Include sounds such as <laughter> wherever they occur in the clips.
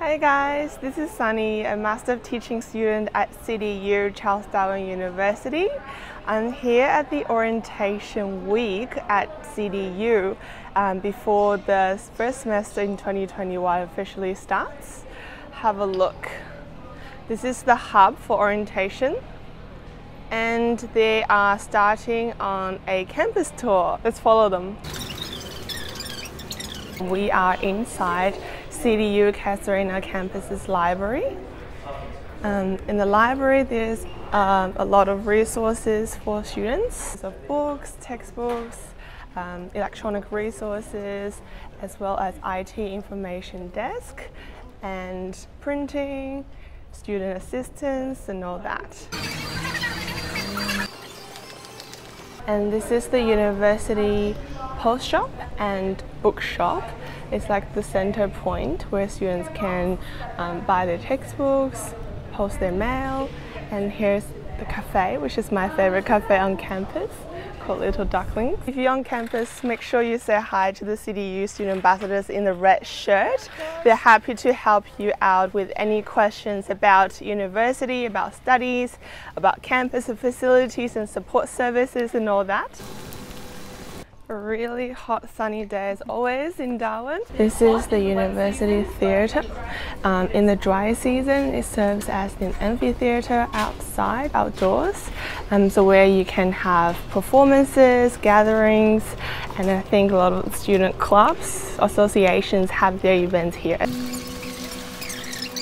Hey guys, this is Sunny, a Master of Teaching student at CDU Charles Darwin University. I'm here at the orientation week at CDU um, before the first semester in 2021 officially starts. Have a look. This is the hub for orientation and they are starting on a campus tour. Let's follow them. We are inside CDU Casuarina campus's library. Um, in the library, there's um, a lot of resources for students, of books, textbooks, um, electronic resources, as well as IT information desk and printing, student assistance and all that. And this is the university post shop and bookshop. It's like the center point where students can um, buy their textbooks, post their mail, and here's the cafe, which is my favorite cafe on campus called Little Ducklings. If you're on campus, make sure you say hi to the CDU student ambassadors in the red shirt. They're happy to help you out with any questions about university, about studies, about campus facilities and support services and all that really hot sunny day as always in Darwin. This is the University Theatre. Um, in the dry season it serves as an amphitheatre outside, outdoors, um, so where you can have performances, gatherings and I think a lot of student clubs, associations have their events here.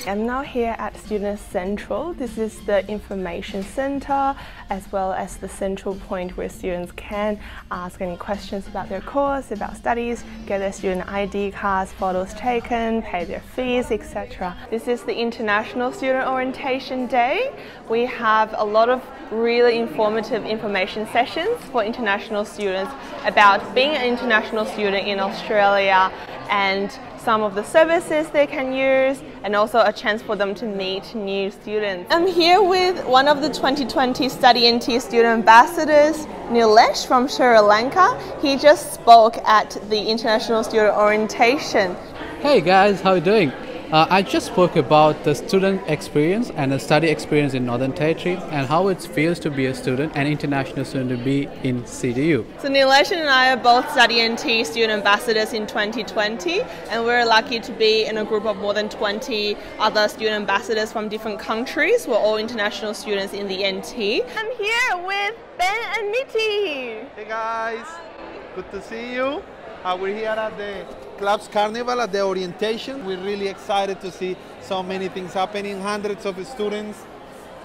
I'm now here at Student Central. This is the information center as well as the central point where students can ask any questions about their course, about studies, get their student ID cards, photos taken, pay their fees, etc. This is the International Student Orientation Day. We have a lot of really informative information sessions for international students about being an international student in Australia and some of the services they can use and also a chance for them to meet new students. I'm here with one of the 2020 Study NT student ambassadors, Nilesh from Sri Lanka. He just spoke at the International Student Orientation. Hey guys, how are you doing? Uh, I just spoke about the student experience and the study experience in Northern Territory and how it feels to be a student, an international student to be in CDU. So Nilesh and I are both Study NT student ambassadors in 2020 and we're lucky to be in a group of more than 20 other student ambassadors from different countries. We're all international students in the NT. I'm here with Ben and Mitty. Hey guys, good to see you. Uh, we're here at the Clubs Carnival at the orientation. We're really excited to see so many things happening. Hundreds of students,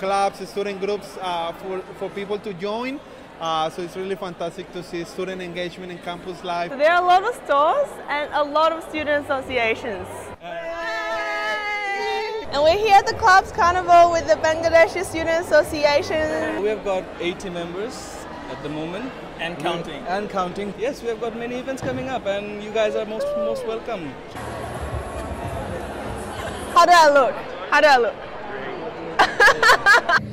clubs, student groups uh, for, for people to join. Uh, so it's really fantastic to see student engagement in campus life. So there are a lot of stores and a lot of student associations. And we're here at the Clubs Carnival with the Bangladeshi Student Association. We have got 80 members at the moment. And counting. And counting. Yes, we have got many events coming up and you guys are most most welcome. How do I look? How do I look? you <laughs> make